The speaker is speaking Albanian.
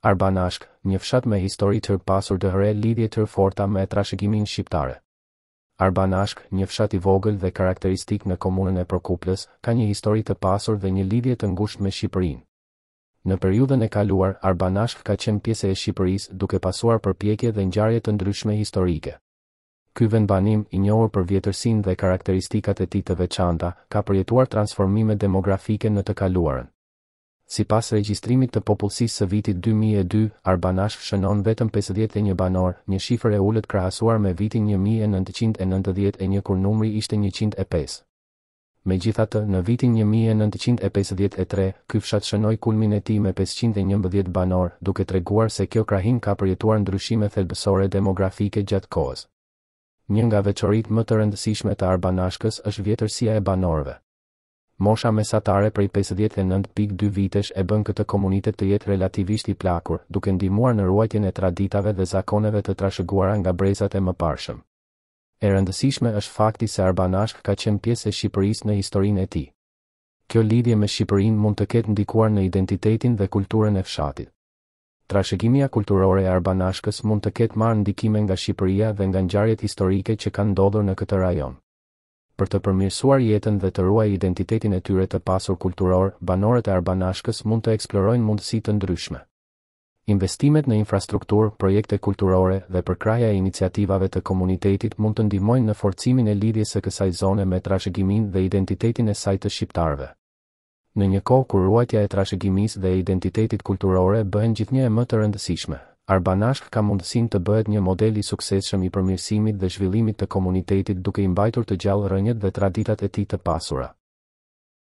Arbanashk, një fshat me histori të pasur dhe lidhje të forta me trashëgiminë shqiptare. Arbanashk, një fshat i vogël dhe karakteristik në komunën e Prokuplës, ka një histori të pasur dhe një lidhje të ngushtë me Shqipërinë. Në periudhën e kaluar, Arbanashk ka qenë pjesë e Shqipërisë duke pasuar përpjekje dhe ngjarje të ndryshme historike. Ky vendbanim, i njohur për vjetërsinë dhe karakteristikat e tij të veçanta, ka përjetuar transformime demografike në të kaluarën. Sipas regjistrimit të popullsisë së vitit dy mijë e dy, Arbanashk shënon vetëm pesëdhjetë e një banorë, një shifër e ulët krahasuar me vitin një mijë e nëntëqind e nëntëdhjetë e një kur numri ishte njëqind e pesë. Megjithatë, në vitin një mijë e nëntëqind e pesëdhjetë e tre, ky fshat shënoi kulmin e tij me pesëqind e njëmbëdhjetë banorë, duke treguar se kjo krahinë ka përjetuar ndryshime thelbësore demografike gjatë kohës. Një nga veçoritë më të rëndësishme të Arbanashkës është vjetërsia e banorëve. Mosha mesatare prej pesëdhjetë e nëntë pikë dy vitesh e bën këtë komunitet të jetë relativisht i plakur, duke ndihmuar në ruajtjen e traditave dhe zakoneve të trashëguara nga brezat e mëparshëm. E rëndësishme është fakti se Arbanashk ka qenë pjesë e Shqipërisë në historinë e tij. Kjo lidhje me Shqipërinë mund të ketë ndikuar në identitetin dhe kulturën e fshatit. Trashëgimia kulturore e Arbanashkës mund të ketë marrë ndikime nga Shqipëria dhe nga ngjarjet historike që kanë ndodhur në këtë rajon. Për të përmirësuar jetën dhe të ruajë identitetin e tyre të pasur kulturor, banorët e Arbanashkës mund të eksplorojnë mundësi të ndryshme. Investimet në infrastrukturë, projekte kulturore dhe përkrahja e iniciativave të komunitetit mund të ndihmojnë në forcimin e lidhjes së kësaj zone me trashëgiminë dhe identitetin e saj të shqiptarëve. Në një kohë kur ruajtja e trashëgimisë dhe e identitetit kulturore bëhen gjithnjë e më të rëndësishme, Arbanashk ka mundësinë të bëhet një model i suksesshëm i përmirësimit dhe zhvillimit të komunitetit duke i mbajtur të gjallë rrënjët dhe traditat e tij të pasura.